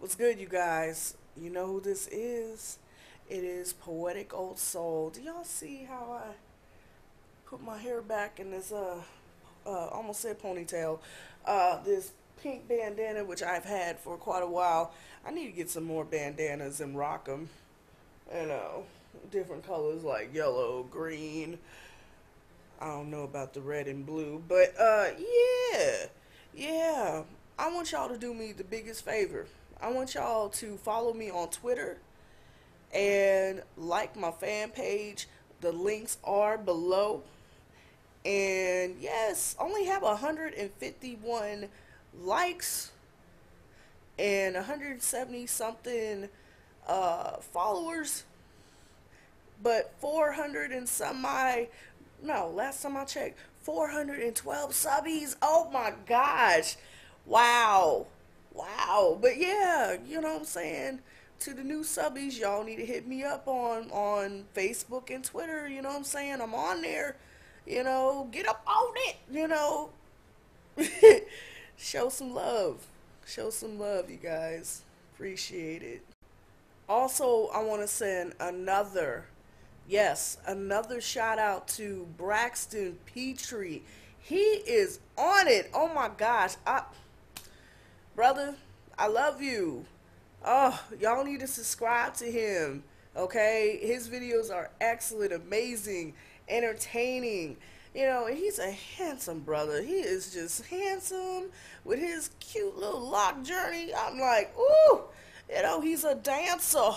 What's good, you guys? You know who this is? It is Poetic Old Soul. Do y'all see how I put my hair back in this, uh, uh almost said ponytail, uh, this pink bandana, which I've had for quite a while. I need to get some more bandanas and rock them. You know, different colors like yellow, green. I don't know about the red and blue, but, uh, yeah. Yeah. I want y'all to do me the biggest favor. I want y'all to follow me on Twitter and like my fan page. The links are below. And yes, only have 151 likes and 170 something uh, followers, but 400 and some my no, last time I checked, 412 subbies. Oh my gosh. Wow. Wow. But yeah, you know what I'm saying? To the new subbies, y'all need to hit me up on on Facebook and Twitter, you know what I'm saying? I'm on there. You know, get up on it, you know. Show some love. Show some love, you guys. Appreciate it. Also, I want to send another yes, another shout out to Braxton Pitre. He is on it. Oh my gosh. I brother, I love you. Oh, y'all need to subscribe to him. Okay? His videos are excellent, amazing, entertaining. You know, he's a handsome brother. He is just handsome with his cute little lock journey. I'm like, ooh, you know, he's a dancer.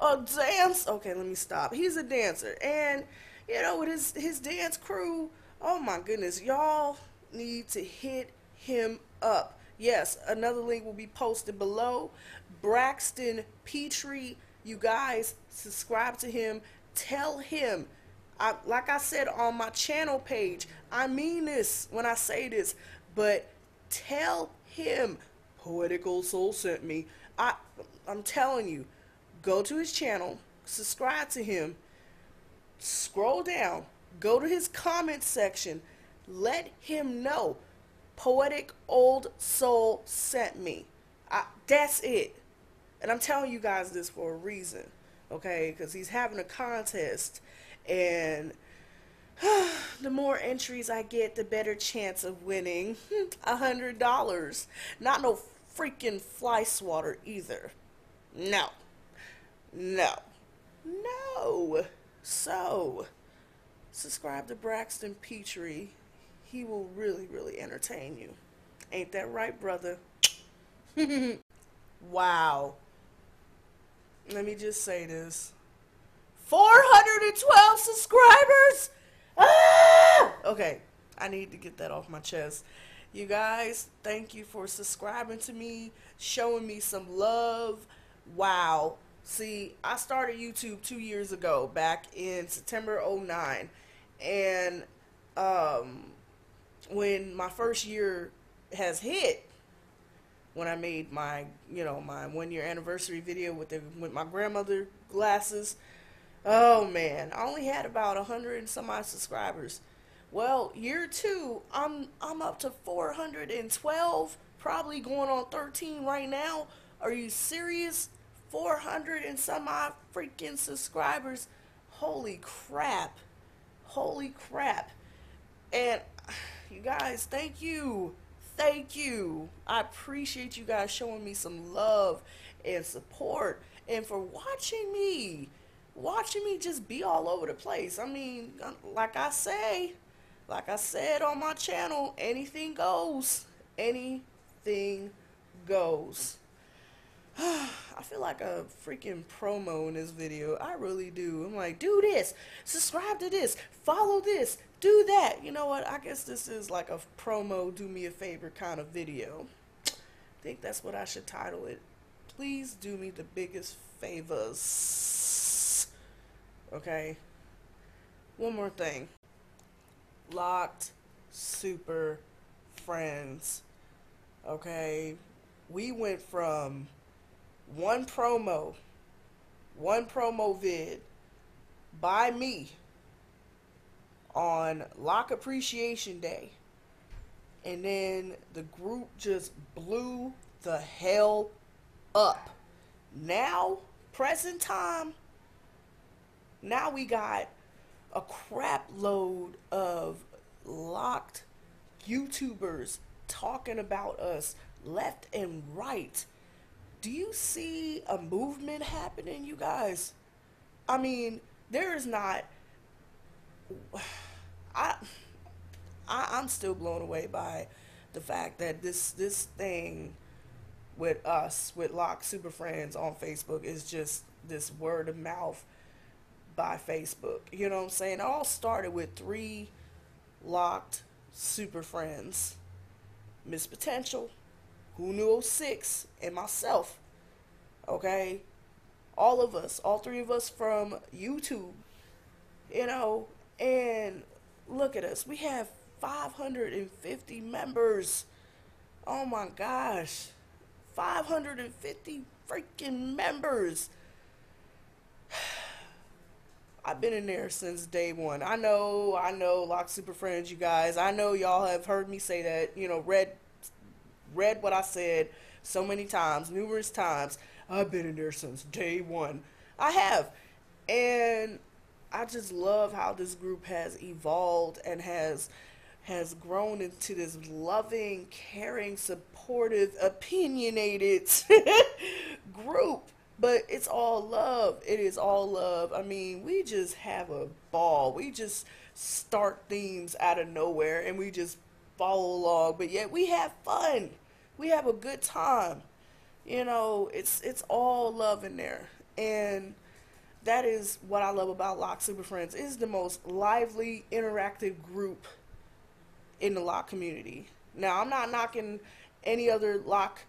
A dance. Okay, let me stop. He's a dancer. And, you know, with his, his dance crew, oh my goodness, y'all need to hit him up. Yes, another link will be posted below. Braxton Pitre, you guys subscribe to him. Tell him, I, like I said on my channel page, I mean this when I say this, but tell him Poetic Old Soul sent me. I, I'm telling you, go to his channel, subscribe to him, scroll down, go to his comment section, let him know Poetic Old Soul sent me. I, that's it. And I'm telling you guys this for a reason, okay? Because he's having a contest, and the more entries I get, the better chance of winning a hundred dollars. Not no freaking fly swatter either. No. No. No. So, subscribe to Braxton Pitre he will really, really entertain you. Ain't that right, brother? wow. Let me just say this 412 subscribers! Ah! Okay, I need to get that off my chest. You guys, thank you for subscribing to me, showing me some love. Wow. See, I started YouTube two years ago, back in September 09. And um, when my first year has hit, when I made my, you know, my one year anniversary video with the with my grandmother glasses, oh man, I only had about a hundred and some odd subscribers. Well, year two, I'm I'm up to 412, probably going on 13 right now. Are you serious? 400 and some odd freaking subscribers. Holy crap. Holy crap. And you guys, thank you. Thank you. I appreciate you guys showing me some love and support and for watching me. Watching me just be all over the place. I mean, like I say, like I said on my channel, anything goes. Anything goes. I feel like a freaking promo in this video. I really do. I'm like, do this, subscribe to this, follow this, do that. You know what? I guess this is like a promo, do me a favor kind of video. I think that's what I should title it. Please do me the biggest favors. Okay? One more thing. Locked super friends. Okay? We went from one promo, one promo vid by me on Lock Appreciation Day. And then the group just blew the hell up. Now, present time, now we got a crap load of locked YouTubers talking about us left and right. Do you see a movement happening, you guys? I mean, there is not. I, I I'm still blown away by the fact that this this thing with us with Lock Super Friends on Facebook is just this word of mouth by Facebook. You know what I'm saying? It all started with three locked super friends. Miss Potential, Who Knew 06, and myself. Okay? All of us, all three of us from YouTube. You know, and look at us. We have 550 members. Oh my gosh. 550 freaking members. I've been in there since day one. I know, I know, Lock Super Friends, you guys. I know y'all have heard me say that, you know, read, read what I said so many times, numerous times. I've been in there since day one. I have. And I just love how this group has evolved and has has grown into this loving, caring, supportive, opinionated group but it's all love. It is all love. I mean, we just have a ball. We just start themes out of nowhere and we just follow along, but yet we have fun. We have a good time. You know, it's it's all love in there. And that is what I love about Lock Super Friends. It is the most lively, interactive group in the Lock community. Now, I'm not knocking any other Lock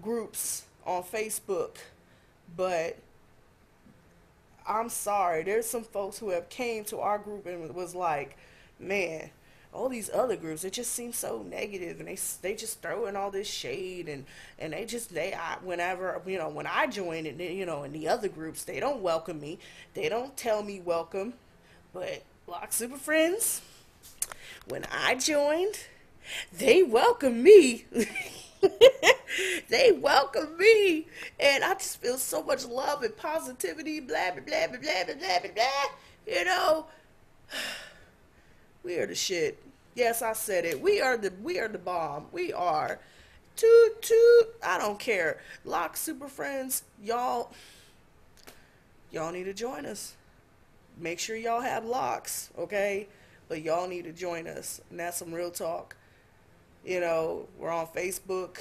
groups on Facebook but I'm sorry. There's some folks who have came to our group and was like, man, all these other groups it just seems so negative and they they just throw in all this shade and and they just they I, whenever you know when I join and you know in the other groups they don't welcome me they don't tell me welcome but Lock Super Friends when I joined they welcome me they welcome me, and I just feel so much love and positivity. Blah blah blah blah blah blah blah blah. You know, we are the shit. Yes, I said it. We are the we are the bomb. We are. Toot toot. I don't care. Lock super friends, y'all. Y'all need to join us. Make sure y'all have locks, okay? But y'all need to join us, and that's some real talk. You know, we're on Facebook.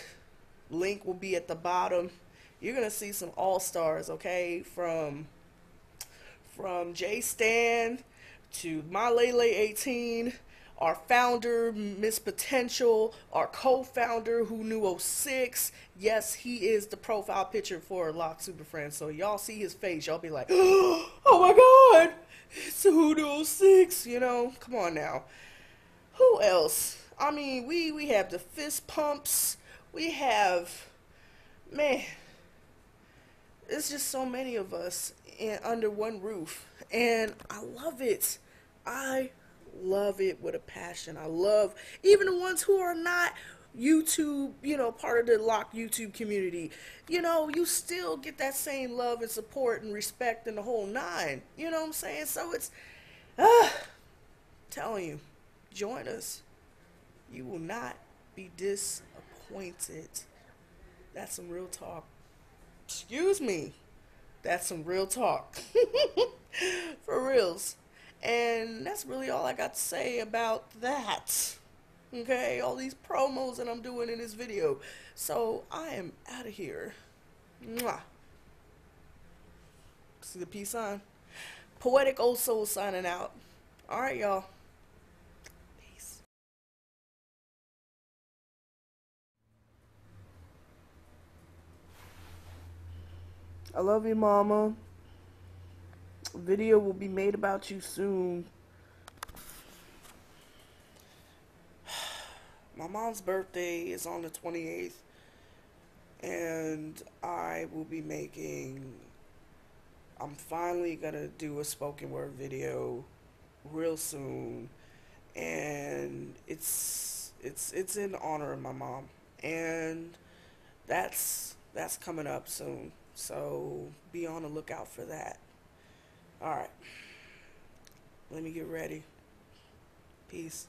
Link will be at the bottom. You're gonna see some all stars, okay? From from J Stan to My LayLay 18, our founder, Miss Potential, our co-founder who knew 06. Yes, he is the profile picture for Lock Super Friends. So y'all see his face, y'all be like, oh my god, it's knew 06, you know? Come on now. Who else? I mean, we we have the fist pumps. We have, man. It's just so many of us in, under one roof, and I love it. I love it with a passion. I love even the ones who are not YouTube, you know, part of the Lock YouTube community. You know, you still get that same love and support and respect and the whole nine. You know what I'm saying? So it's, ah, telling you, join us. You will not be disappointed. That's some real talk. Excuse me. That's some real talk. For reals. And that's really all I got to say about that. Okay, all these promos that I'm doing in this video. So I am out of here. Mwah. See the peace sign? Poetic Old Soul signing out. All right, y'all. I love you, Mama. video will be made about you soon. My mom's birthday is on the 28th, and I will be making. I'm finally gonna do a spoken word video real soon, and it's it's it's in honor of my mom, and that's That's coming up soon. So be on the lookout for that. All right. Let me get ready. Peace.